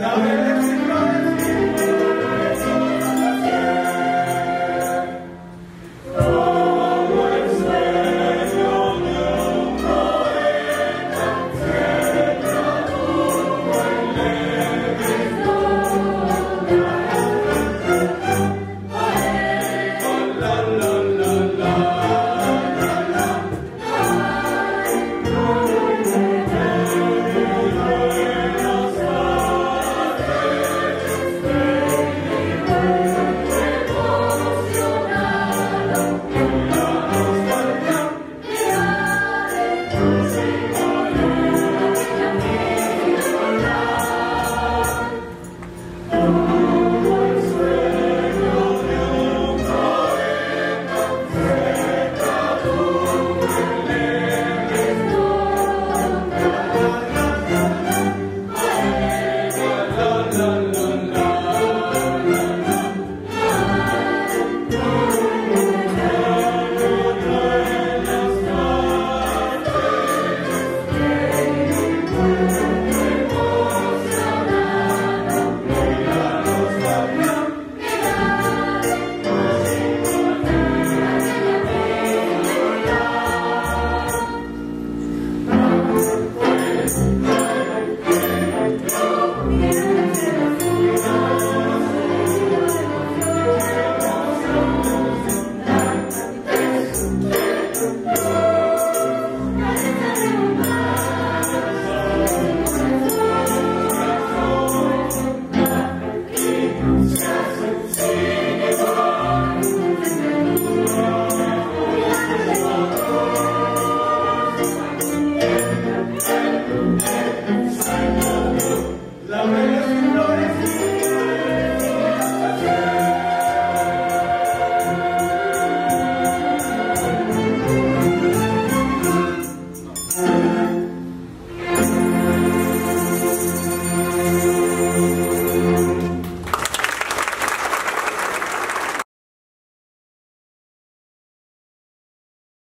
Now